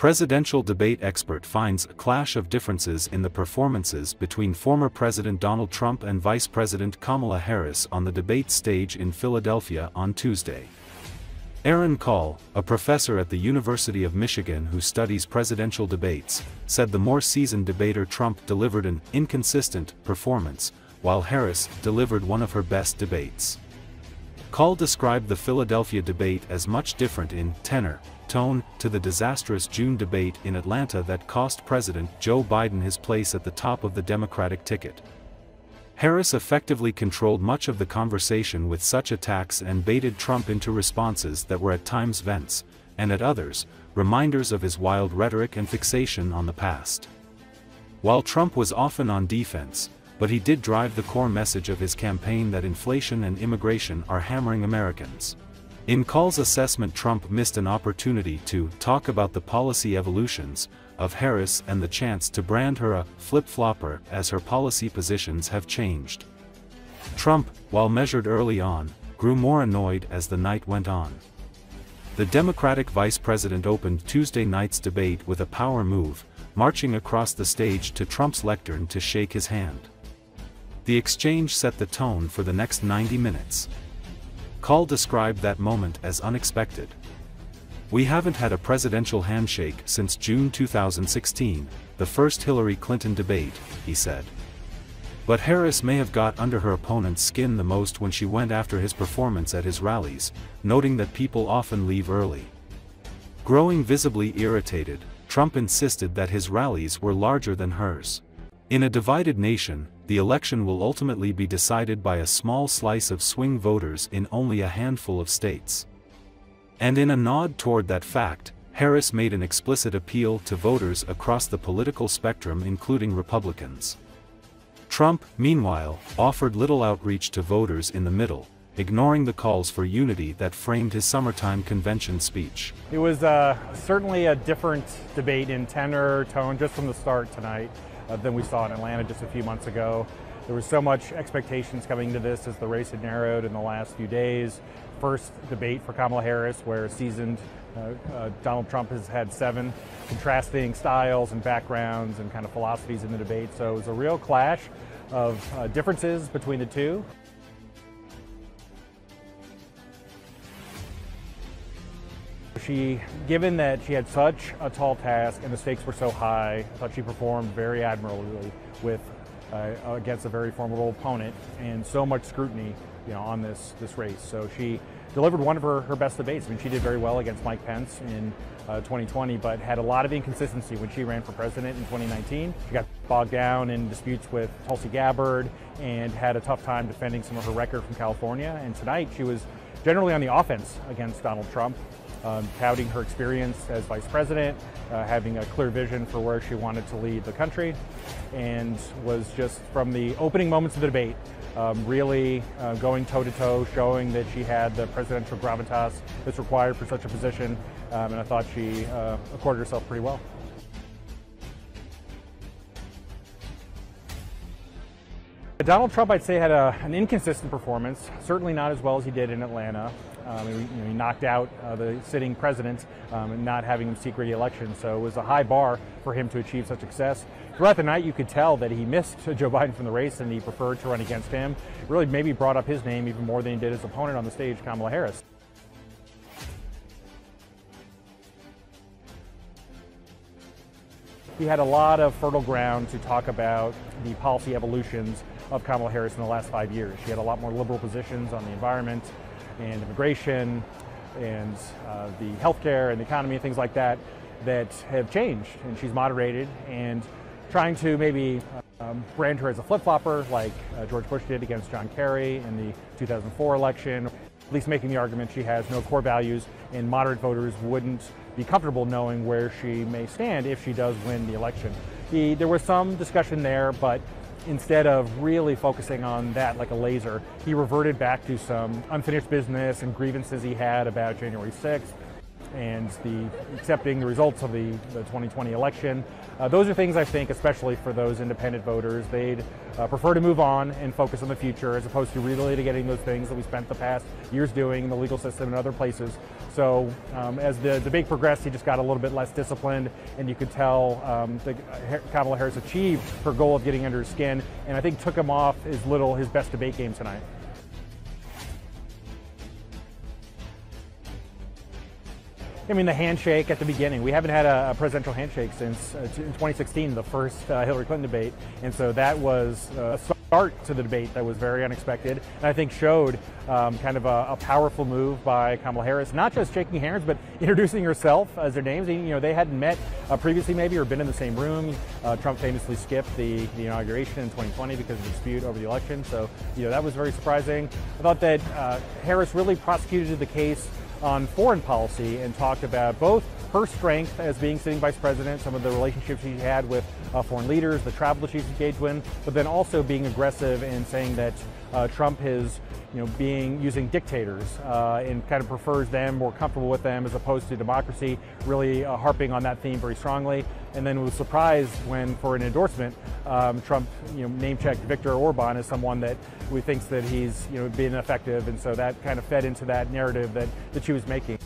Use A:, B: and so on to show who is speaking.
A: Presidential debate expert finds a clash of differences in the performances between former President Donald Trump and Vice President Kamala Harris on the debate stage in Philadelphia on Tuesday. Aaron Kall, a professor at the University of Michigan who studies presidential debates, said the more seasoned debater Trump delivered an inconsistent performance, while Harris delivered one of her best debates. Kall described the Philadelphia debate as much different in tenor, tone, to the disastrous June debate in Atlanta that cost President Joe Biden his place at the top of the Democratic ticket. Harris effectively controlled much of the conversation with such attacks and baited Trump into responses that were at times vents, and at others, reminders of his wild rhetoric and fixation on the past. While Trump was often on defense, but he did drive the core message of his campaign that inflation and immigration are hammering Americans. In Kall's assessment Trump missed an opportunity to talk about the policy evolutions of Harris and the chance to brand her a flip-flopper as her policy positions have changed. Trump, while measured early on, grew more annoyed as the night went on. The Democratic vice president opened Tuesday night's debate with a power move, marching across the stage to Trump's lectern to shake his hand. The exchange set the tone for the next 90 minutes. Kall described that moment as unexpected. We haven't had a presidential handshake since June 2016, the first Hillary Clinton debate, he said. But Harris may have got under her opponent's skin the most when she went after his performance at his rallies, noting that people often leave early. Growing visibly irritated, Trump insisted that his rallies were larger than hers. In a divided nation, the election will ultimately be decided by a small slice of swing voters in only a handful of states. And in a nod toward that fact, Harris made an explicit appeal to voters across the political spectrum including Republicans. Trump, meanwhile, offered little outreach to voters in the middle, ignoring the calls for unity that framed his summertime convention speech.
B: It was uh, certainly a different debate in tenor, tone, just from the start tonight uh, than we saw in Atlanta just a few months ago. There was so much expectations coming to this as the race had narrowed in the last few days. First debate for Kamala Harris, where seasoned uh, uh, Donald Trump has had seven contrasting styles and backgrounds and kind of philosophies in the debate. So it was a real clash of uh, differences between the two. She, given that she had such a tall task and the stakes were so high, I thought she performed very admirably with uh, against a very formidable opponent and so much scrutiny, you know, on this this race. So she delivered one of her, her best debates. I mean, she did very well against Mike Pence in uh, 2020, but had a lot of inconsistency when she ran for president in 2019. She got bogged down in disputes with Tulsi Gabbard and had a tough time defending some of her record from California. And tonight she was generally on the offense against Donald Trump um, touting her experience as vice president, uh, having a clear vision for where she wanted to lead the country, and was just from the opening moments of the debate, um, really uh, going toe to toe, showing that she had the presidential gravitas that's required for such a position, um, and I thought she uh, accorded herself pretty well. Donald Trump, I'd say, had a, an inconsistent performance, certainly not as well as he did in Atlanta. Um, he, you know, he, knocked out uh, the sitting president um, and not having him seek re-election. So it was a high bar for him to achieve such success. Throughout the night, you could tell that he missed Joe Biden from the race and he preferred to run against him. Really maybe brought up his name even more than he did his opponent on the stage, Kamala Harris. He had a lot of fertile ground to talk about the policy evolutions of Kamala Harris in the last five years. She had a lot more liberal positions on the environment and immigration and uh, the healthcare and the economy and things like that that have changed. And she's moderated and trying to maybe um, brand her as a flip-flopper like uh, George Bush did against John Kerry in the 2004 election, at least making the argument she has no core values and moderate voters wouldn't be comfortable knowing where she may stand if she does win the election. The, there was some discussion there, but instead of really focusing on that like a laser, he reverted back to some unfinished business and grievances he had about January 6th and the accepting the results of the, the 2020 election. Uh, those are things I think, especially for those independent voters, they'd uh, prefer to move on and focus on the future as opposed to relitigating those things that we spent the past years doing in the legal system and other places. So um, as the debate progressed, he just got a little bit less disciplined, and you could tell um, that Kamala Harris achieved her goal of getting under his skin, and I think took him off his little his best debate game tonight. I mean, the handshake at the beginning. We haven't had a, a presidential handshake since uh, 2016, the first uh, Hillary Clinton debate. And so that was uh, a start to the debate that was very unexpected. And I think showed um, kind of a, a, powerful move by Kamala Harris, not just shaking hands, but introducing herself as their names. You know, they hadn't met uh, previously maybe or been in the same room. Uh, Trump famously skipped the, the, inauguration in 2020 because of the dispute over the election. So, you know, that was very surprising. I thought that uh, Harris really prosecuted the case on foreign policy and talked about both her strength as being sitting vice president, some of the relationships she had with uh, foreign leaders, the travel that she's engaged in, but then also being aggressive and saying that uh, Trump is, you know, being using dictators uh, and kind of prefers them, more comfortable with them as opposed to democracy. Really uh, harping on that theme very strongly. And then was surprised when, for an endorsement, um, Trump, you know, name-checked Viktor Orban as someone that we thinks that he's, you know, been effective, and so that kind of fed into that narrative that that she was making.